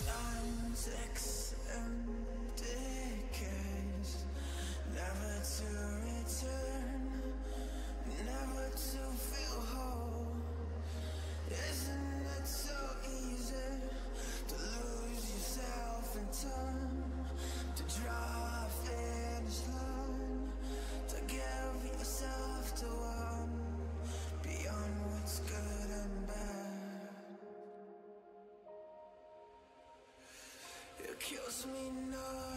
Times extended decades never to. Kills me know